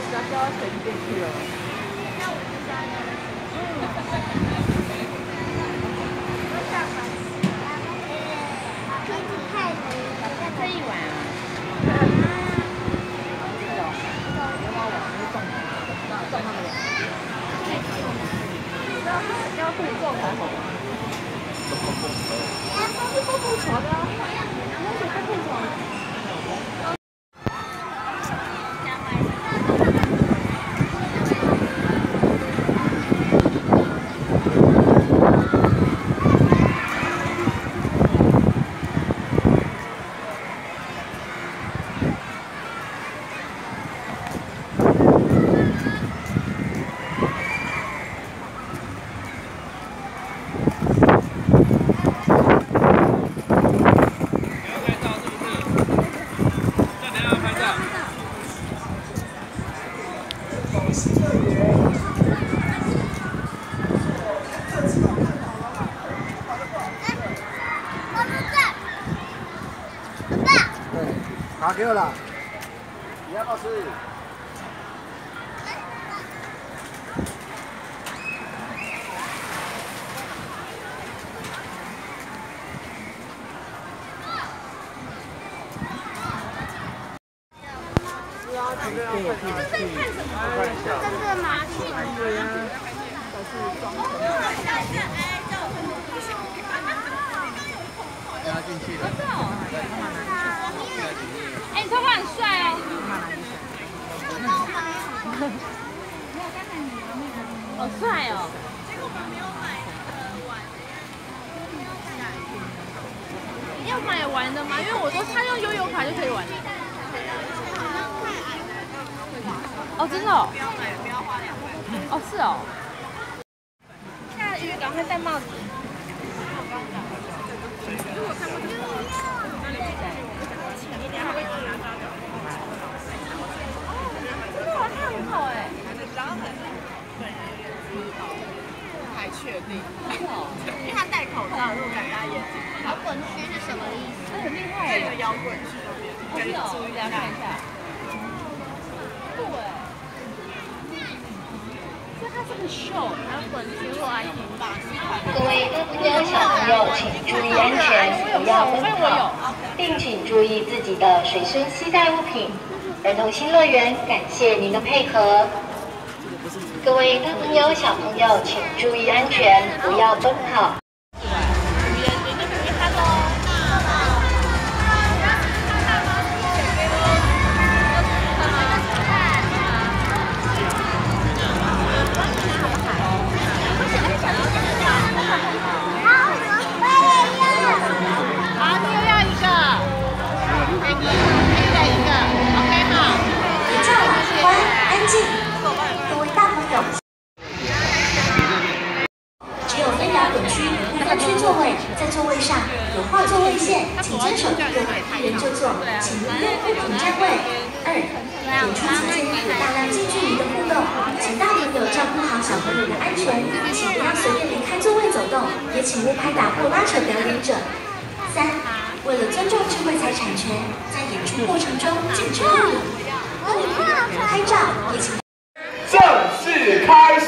要掉到水里面去了。可以啊。打给我了，你要不要？这在看什么？真的吗？对呀。要进去了。哎，你头发很帅哦！好帅哦！结果我们没有买那个碗要买玩的吗？因为我说他用悠游卡就可以玩。哦，真的？不要买，不要花两百。哦，是哦。下雨，赶快戴帽子。确定，因为他戴口罩，如果敢压眼睛。摇滚区是什么意思？很厉害。这个摇滚区那边，可以注意一下看一下。对。所以它是个秀，摇滚区或安全吧。各位大朋友、小朋友，请注意安全，不要奔跑，并请注意自己的随身携带物品。儿童新乐园，感谢您的配合。各位大朋友、小朋友，请注意安全，不要奔跑。请请勿用物品占位。二，演出期间有大量近距离的互动，请大朋友照顾好小朋友的安全，请不要随便离开座位走动，也请勿拍打或拉扯表演者。三，为了尊重智慧财产权，在演出过程中禁止录影、录影、拍照，也请。正式开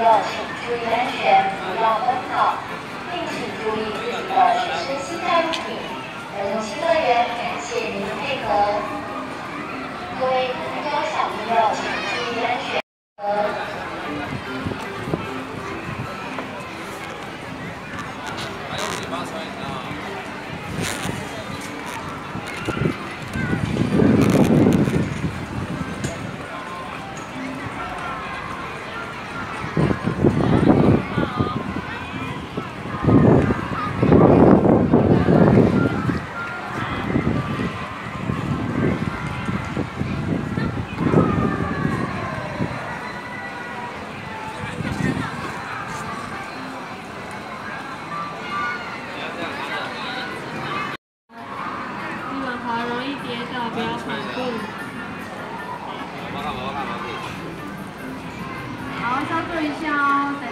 请注意安全，不要奔跑，并请注意自己的随身携带物品。儿童新乐园感谢您的配合。各位公交小朋友，请注意安全。好，稍坐一下哦，等